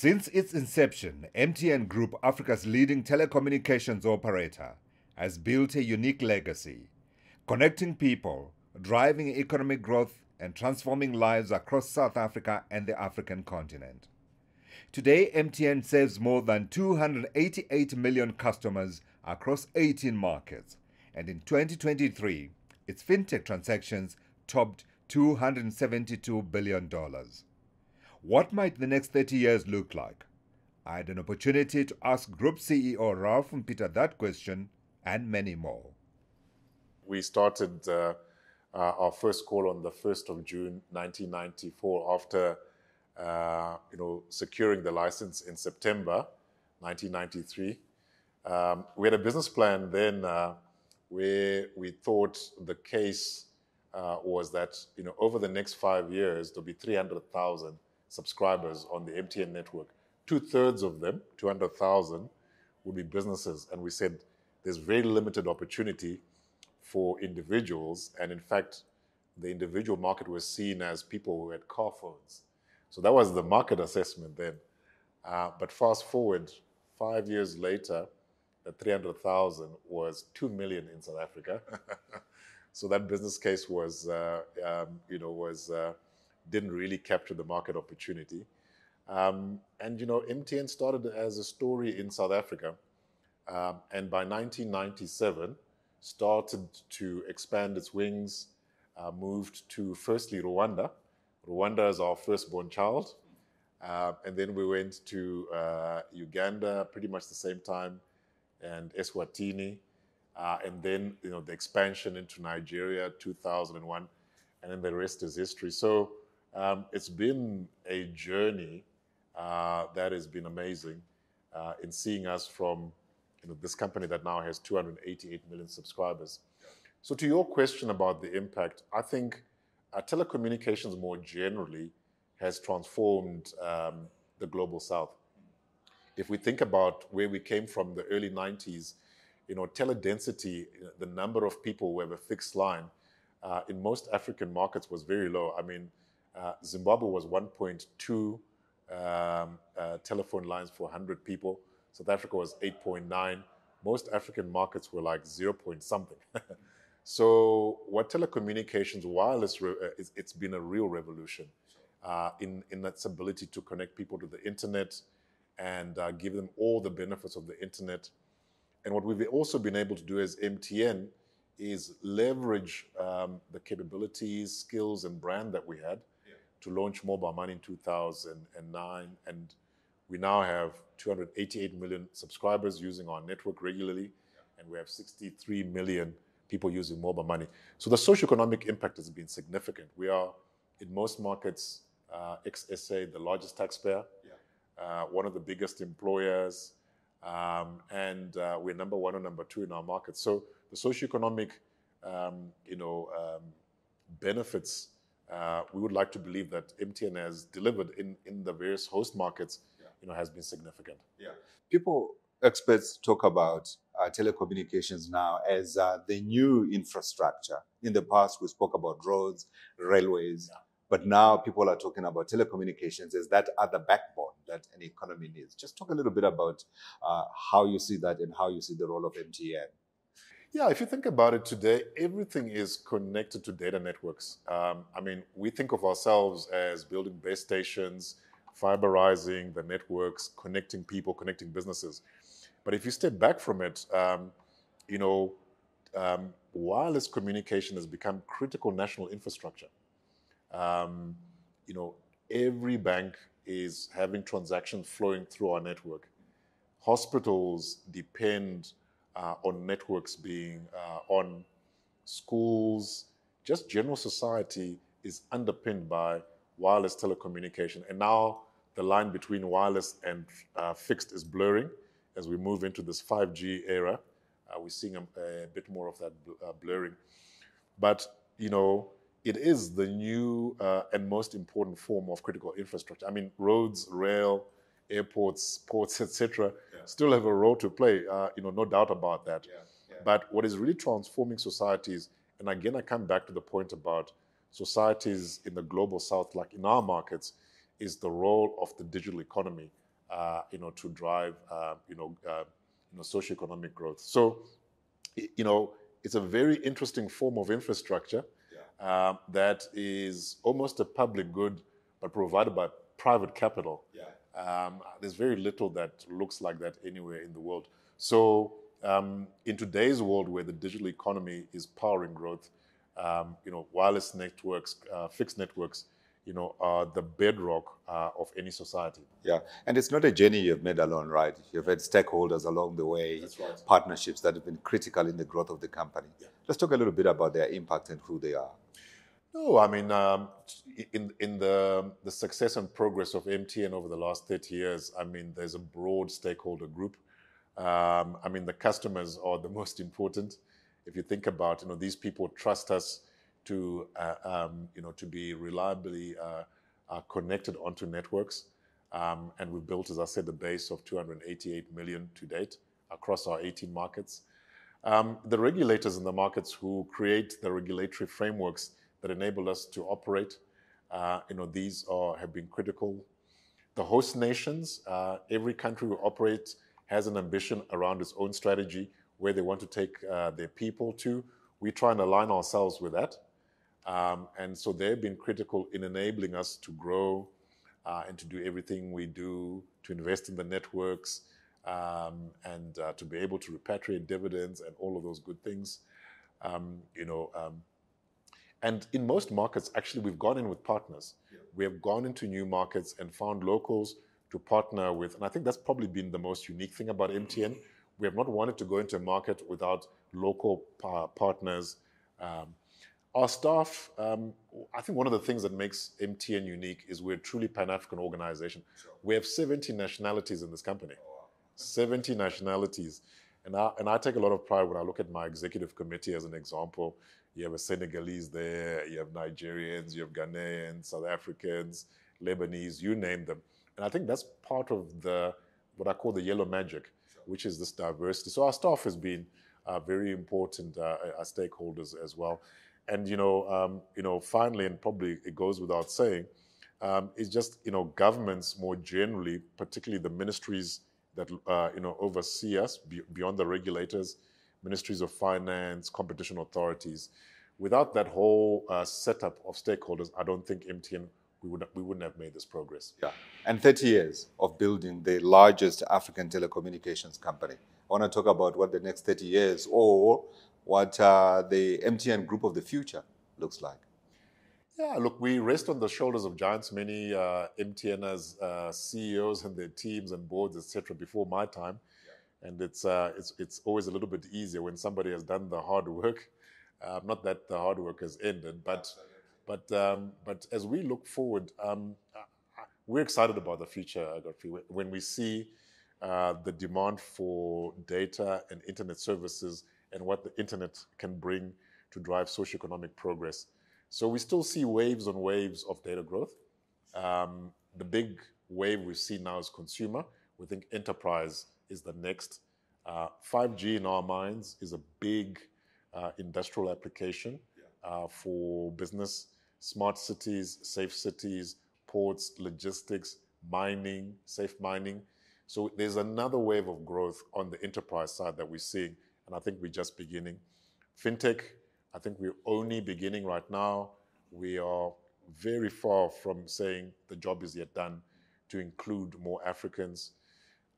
Since its inception, MTN Group, Africa's leading telecommunications operator, has built a unique legacy, connecting people, driving economic growth, and transforming lives across South Africa and the African continent. Today, MTN serves more than 288 million customers across 18 markets, and in 2023, its fintech transactions topped $272 billion. What might the next 30 years look like? I had an opportunity to ask Group CEO Ralph Mupita that question and many more. We started uh, uh, our first call on the 1st of June 1994 after uh, you know, securing the license in September 1993. Um, we had a business plan then uh, where we thought the case uh, was that you know, over the next five years, there'll be 300,000 subscribers on the MTN network. Two thirds of them, 200,000, would be businesses. And we said there's very limited opportunity for individuals. And in fact, the individual market was seen as people who had car phones. So that was the market assessment then. Uh, but fast forward five years later, the 300,000 was 2 million in South Africa. so that business case was, uh, um, you know, was uh, didn't really capture the market opportunity. Um, and, you know, MTN started as a story in South Africa. Um, and by 1997, started to expand its wings, uh, moved to firstly Rwanda. Rwanda is our firstborn child. Uh, and then we went to uh, Uganda pretty much the same time and Eswatini. Uh, and then, you know, the expansion into Nigeria, 2001. And then the rest is history. So um, it's been a journey uh, that has been amazing uh, in seeing us from you know, this company that now has 288 million subscribers. So to your question about the impact, I think uh, telecommunications more generally has transformed um, the global south. If we think about where we came from the early 90s, you know, teledensity, the number of people who have a fixed line uh, in most African markets was very low. I mean, uh, Zimbabwe was 1.2 um, uh, telephone lines for 100 people. South Africa was 8.9. Most African markets were like 0 point something. so what telecommunications, wireless, uh, it's, it's been a real revolution uh, in, in its ability to connect people to the internet and uh, give them all the benefits of the internet. And what we've also been able to do as MTN is leverage um, the capabilities, skills, and brand that we had to launch mobile money in 2009. And we now have 288 million subscribers using our network regularly, and we have 63 million people using mobile money. So the socioeconomic impact has been significant. We are, in most markets, uh, ex-SA, the largest taxpayer, yeah. uh, one of the biggest employers, um, and uh, we're number one or number two in our market. So the socioeconomic, um, you know, um, benefits uh, we would like to believe that MTN has delivered in, in the various host markets, yeah. you know, has been significant. Yeah. People, experts talk about uh, telecommunications now as uh, the new infrastructure. In the past, we spoke about roads, railways, yeah. but now people are talking about telecommunications as that other backbone that an economy needs. Just talk a little bit about uh, how you see that and how you see the role of MTN. Yeah, if you think about it today, everything is connected to data networks. Um, I mean, we think of ourselves as building base stations, fiberizing the networks, connecting people, connecting businesses. But if you step back from it, um, you know, um, wireless communication has become critical national infrastructure. Um, you know, every bank is having transactions flowing through our network. Hospitals depend uh, on networks being uh, on schools, just general society is underpinned by wireless telecommunication. And now the line between wireless and uh, fixed is blurring as we move into this 5G era. Uh, we're seeing a, a, bit more of that bl blurring. But, you know, it is the new uh, and most important form of critical infrastructure. I mean, roads, rail, airports, ports, etc.. still have a role to play. Uh, you know, no doubt about that. Yeah. Yeah. But what is really transforming societies, and again, I come back to the point about societies in the global south, like in our markets, is the role of the digital economy. uh, you know, to drive, uh, you know, uh, you know, socioeconomic growth. So, you know, it's a very interesting form of infrastructure yeah. that is almost a public good, but provided by private capital. Yeah. Um, there's very little that looks like that anywhere in the world. So, um, in today's world where the digital economy is powering growth, um, you know, wireless networks, uh, fixed networks, you know, are the bedrock uh, of any society. Yeah, and it's not a journey you've made alone, right? You've had stakeholders along the way, right. partnerships that have been critical in the growth of the company. Yeah. Let's talk a little bit about their impact and who they are. No, I mean, um, in in the the success and progress of MTN over the last 30 years, I mean, there's a broad stakeholder group. Um, I mean, the customers are the most important. If you think about, you know, these people trust us to, uh, um, you know, to be reliably uh, uh, connected onto networks. Um, and we've built, as I said, the base of 288 million to date across our 18 markets. Um, the regulators in the markets who create the regulatory frameworks that enable us to operate, uh, you know, these are, have been critical. The host nations, uh, every country we operate has an ambition around its own strategy where they want to take uh, their people to. We try and align ourselves with that. Um, and so they've been critical in enabling us to grow uh, and to do everything we do, to invest in the networks, um, and uh, to be able to repatriate dividends and all of those good things. Um, you know, um, and in most markets, actually, we've gone in with partners. Yeah. We have gone into new markets and found locals to partner with, and I think that's probably been the most unique thing about MTN. We have not wanted to go into a market without local pa- partners. Um, our staff, um, I think one of the things that makes MTN unique is we're a truly Pan African organization. Sure. We have 70 nationalities in this company. Oh, wow. 70 nationalities. And I, and I take a lot of pride when I look at my executive committee as an example. You have a Senegalese there, you have Nigerians, you have Ghanaians, South Africans, Lebanese, you name them. And I think that's part of the what I call the yellow magic, which is this diversity. So our staff has been uh, very important uh, stakeholders as well and you know, um, you know, finally, and probably it goes without saying, um, it's just you know, governments more generally, particularly the ministries that uh, you know oversee us be, beyond the regulators, ministries of finance, competition authorities. Without that whole uh, setup of stakeholders, I don't think MTN we would we wouldn't have made this progress. Yeah, and 30 years of building the largest African telecommunications company. I want to talk about what the next 30 years or what uh, the MTN group of the future looks like. Yeah, look, we rest on the shoulders of giants. Many uh, MTNers, uh, CEOs and their teams and boards, etc., before my time. And it's uh, it's it's always a little bit easier when somebody has done the hard work. Uh, not that the hard work has ended, but but um, but as we look forward, um, we're excited about the future, Godfrey. When we see uh, the demand for data and internet services and what the internet can bring to drive socioeconomic progress. So we still see waves on waves of data growth. Um, the big wave we see now is consumer. We think enterprise is the next. Uh, 5G in our minds is a big uh, industrial application uh, for business, smart cities, safe cities, ports, logistics, mining, safe mining. So there's another wave of growth on the enterprise side that we're seeing and I think we're just beginning. Fintech, I think we're only beginning right now. We are very far from saying the job is yet done to include more Africans.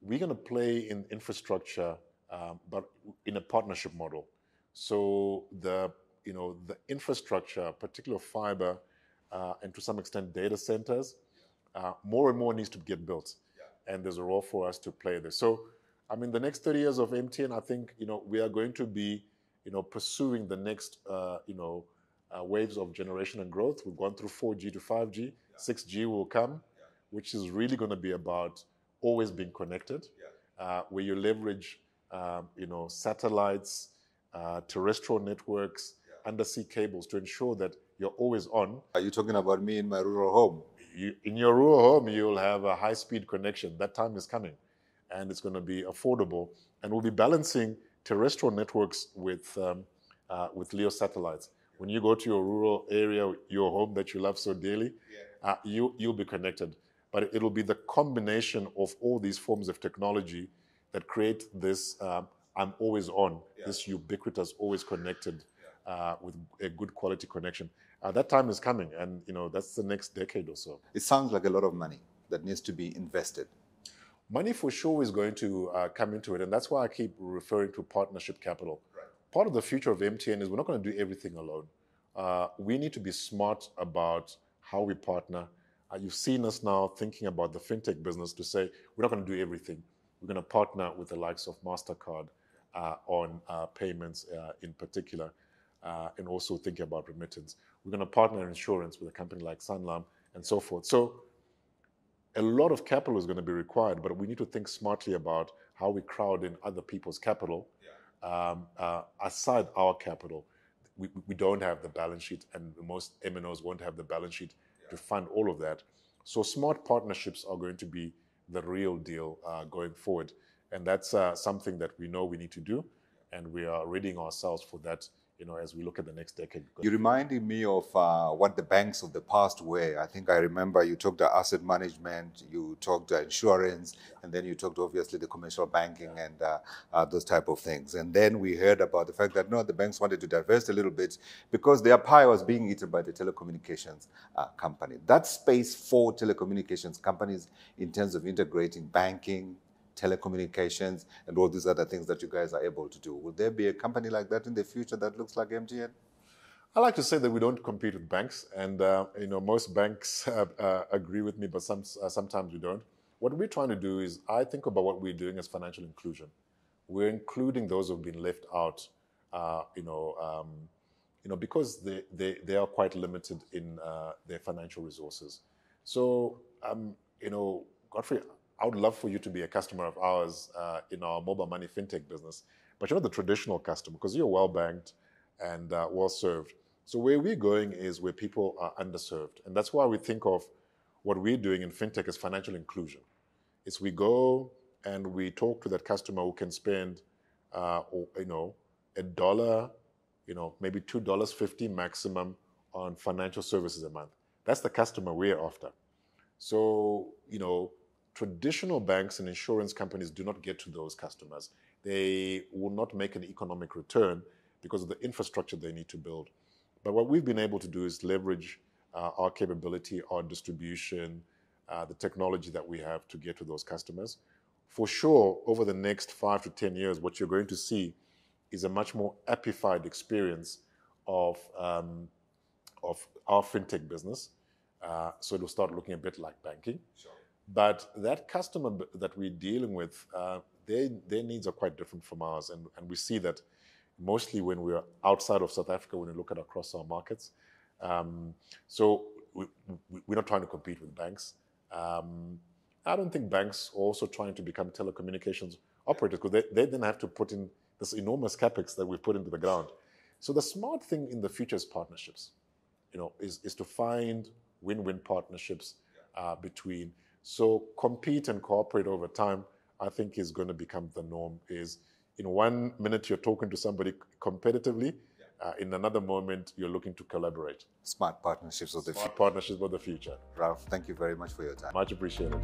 We're going to play in infrastructure, um, but in a partnership model. So the you know the infrastructure, particular fiber, uh, and to some extent data centers, uh, more and more needs to get built, yeah. and there's a role for us to play there. So I mean, the next 30 years of MTN, I think, you know, we are going to be, you know, pursuing the next, uh, you know, uh, waves of generation and growth. We've gone through 4G to 5G. Yeah. 6G will come, yeah. which is really going to be about always being connected, yeah. uh, where you leverage, um, you know, satellites, uh, terrestrial networks, undersea cables to ensure that you're always on. Are you talking about me in my rural home? You, in your rural home, you'll have a high-speed connection. That time is coming and it's going to be affordable. And we'll be balancing terrestrial networks with, um, uh, with LEO satellites. When you go to your rural area, your home that you love so dearly, yeah. uh, you, you'll be connected. But it'll be the combination of all these forms of technology that create this um, I'm always on, yeah. this ubiquitous, always connected uh, with a good quality connection. Uh, that time is coming, and you know that's the next decade or so. It sounds like a lot of money that needs to be invested. Money for sure is going to uh, come into it, and that's why I keep referring to partnership capital. Right. Part of the future of MTN is we're not going to do everything alone. Uh, we need to be smart about how we partner. Uh, you've seen us now thinking about the fintech business to say we're not going to do everything. We're going to partner with the likes of Mastercard uh, on uh, payments uh, in particular, uh, and also thinking about remittance. We're going to partner in insurance with a company like Sanlam and so forth. So a lot of capital is going to be required, but we need to think smartly about how we crowd in other people's capital yeah. um, uh, aside our capital. We, we don't have the balance sheet, and most MNOs won't have the balance sheet. To fund all of that. So smart partnerships are going to be the real deal uh, going forward. And that's uh, something that we know we need to do. And we are readying ourselves for that you know, as we look at the next decade. You reminded me of uh, what the banks of the past were. I think I remember you talked about asset management, you talked insurance, and then you talked obviously the commercial banking and uh, uh, those type of things. And then we heard about the fact that no, the banks wanted to divest a little bit because their pie was being eaten by the telecommunications uh, company. That space for telecommunications companies in terms of integrating banking, telecommunications, and all these other things that you guys are able to do. Will there be a company like that in the future that looks like MTN? I like to say that we don't compete with banks, and uh, you know most banks uh, uh, agree with me, but some, uh, sometimes we don't. What we're trying to do is, I think about what we're doing as financial inclusion. We're including those who've been left out, uh, you know, um, you know, because they, they, they are quite limited in uh, their financial resources. So, um, you know, Godfrey, I would love for you to be a customer of ours uh, in our mobile money fintech business, but you're not the traditional customer because you're well banked and uh, well served. So where we're going is where people are underserved, and that's why we think of what we're doing in fintech as financial inclusion. Is we go and we talk to that customer who can spend, uh, or, you know, a dollar, you know, maybe two dollars fifty maximum on financial services a month. That's the customer we're after. So you know traditional banks and insurance companies do not get to those customers. They will not make an economic return because of the infrastructure they need to build. But what we've been able to do is leverage uh, our capability, our distribution, uh, the technology that we have to get to those customers. For sure, over the next five to 10 years, what you're going to see is a much more amplified experience of, um, of our fintech business. Uh, so it'll start looking a bit like banking. Sure. But that customer that we're dealing with, uh, their, their needs are quite different from ours. And, and we see that mostly when we're outside of South Africa, when we look at across our markets. Um, so we, are not trying to compete with banks. Um, I don't think banks are also trying to become telecommunications operators because they, they then have to put in this enormous capex that we put into the ground. So the smart thing in the future is partnerships. You know, is, is to find win-win partnerships uh, between so compete and cooperate over time, I think is going to become the norm. Is in one minute you're talking to somebody competitively, uh, in another moment you're looking to collaborate. Smart partnerships of the future. partnerships of the future. Ralph, thank you very much for your time. Much appreciated.